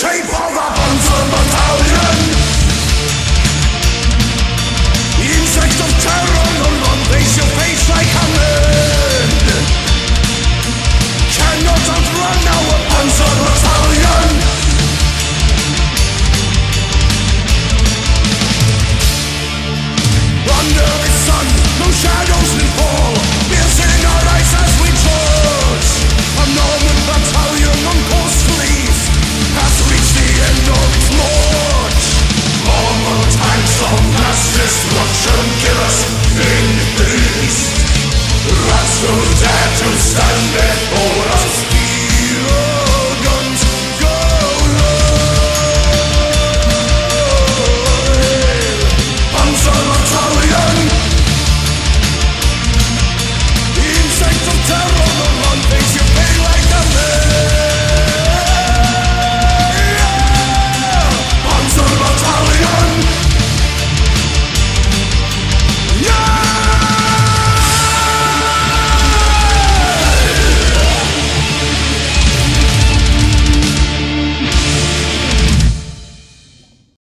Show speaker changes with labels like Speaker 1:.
Speaker 1: shape of a So dare to oh, stand before